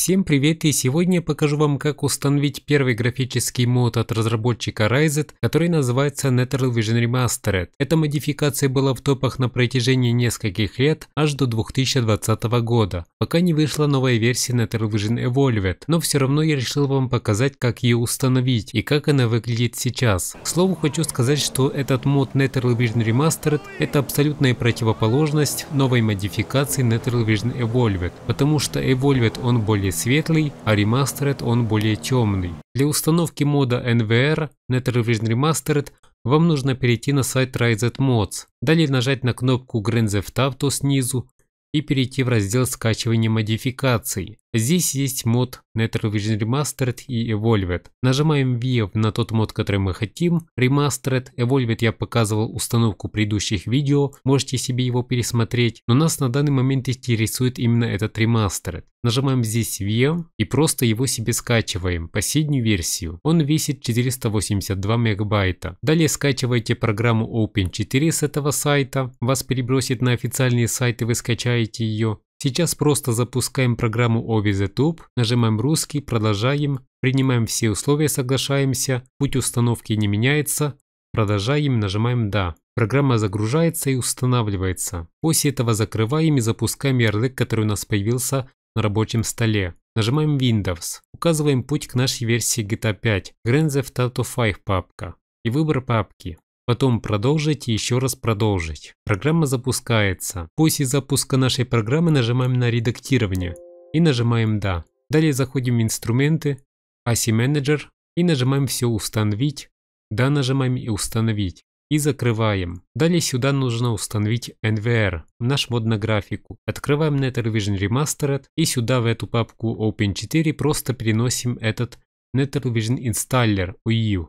Всем привет и сегодня я покажу вам как установить первый графический мод от разработчика Ryzen, который называется Natural Vision Remastered. Эта модификация была в топах на протяжении нескольких лет, аж до 2020 года, пока не вышла новая версия Natural Vision Evolved, но все равно я решил вам показать как ее установить и как она выглядит сейчас. К слову хочу сказать, что этот мод Natural Vision Remastered это абсолютная противоположность новой модификации Natural Vision Evolved, потому что Evolved он более более светлый, а Remastered он более темный. Для установки мода NVR Natural Vision Remastered вам нужно перейти на сайт RiseT Mods, далее нажать на кнопку Grand Theft Auto снизу и перейти в раздел скачивания модификаций. Здесь есть мод Natural Vision Remastered и Evolved. Нажимаем V на тот мод, который мы хотим. Remastered, Evolved я показывал установку предыдущих видео, можете себе его пересмотреть. Но нас на данный момент интересует именно этот Remastered. Нажимаем здесь V и просто его себе скачиваем, последнюю версию. Он весит 482 мегабайта. Далее скачивайте программу Open4 с этого сайта. Вас перебросит на официальный сайт и вы скачаете ее. Сейчас просто запускаем программу OVZTube, нажимаем русский, продолжаем, принимаем все условия, соглашаемся, путь установки не меняется, продолжаем, нажимаем да. Программа загружается и устанавливается. После этого закрываем и запускаем ярлык, который у нас появился на рабочем столе. Нажимаем Windows, указываем путь к нашей версии GTA 5, Grand Theft Auto 5 папка и выбор папки. Потом продолжить и еще раз продолжить. Программа запускается. После запуска нашей программы нажимаем на редактирование и нажимаем «Да». Далее заходим в инструменты, ASI Manager и нажимаем «Все установить». «Да» нажимаем и «Установить». И закрываем. Далее сюда нужно установить NVR, наш мод на графику. Открываем NetherVision Remastered и сюда в эту папку Open4 просто переносим этот NetherVision Installer UU.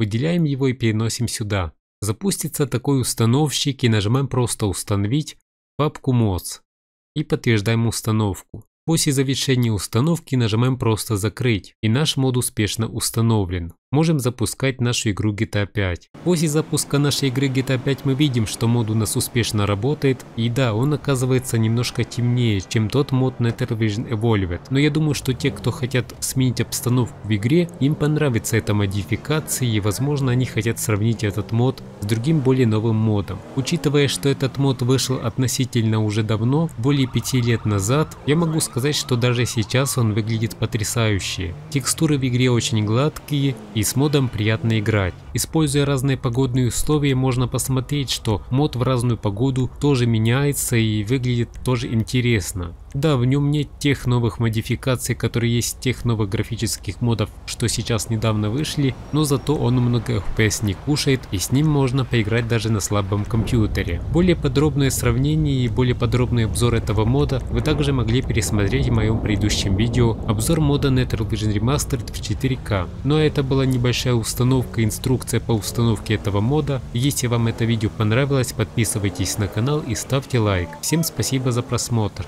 Выделяем его и переносим сюда. Запустится такой установщик и нажимаем просто «Установить» папку mods и подтверждаем установку. После завершения установки нажимаем просто «Закрыть» и наш мод успешно установлен можем запускать нашу игру GTA 5. После запуска нашей игры GTA 5 мы видим, что мод у нас успешно работает, и да, он оказывается немножко темнее, чем тот мод Nether Vision Evolved. Но я думаю, что те, кто хотят сменить обстановку в игре, им понравится эта модификация, и возможно они хотят сравнить этот мод с другим более новым модом. Учитывая, что этот мод вышел относительно уже давно, более 5 лет назад, я могу сказать, что даже сейчас он выглядит потрясающе. Текстуры в игре очень гладкие и с модом приятно играть. Используя разные погодные условия, можно посмотреть, что мод в разную погоду тоже меняется и выглядит тоже интересно. Да, в нем нет тех новых модификаций, которые есть тех новых графических модов, что сейчас недавно вышли, но зато он много FPS не кушает и с ним можно поиграть даже на слабом компьютере. Более подробное сравнение и более подробный обзор этого мода вы также могли пересмотреть в моем предыдущем видео обзор мода Natural Vision Remastered в 4К. Но это была небольшая установка, инструкция по установке этого мода. Если вам это видео понравилось, подписывайтесь на канал и ставьте лайк. Всем спасибо за просмотр.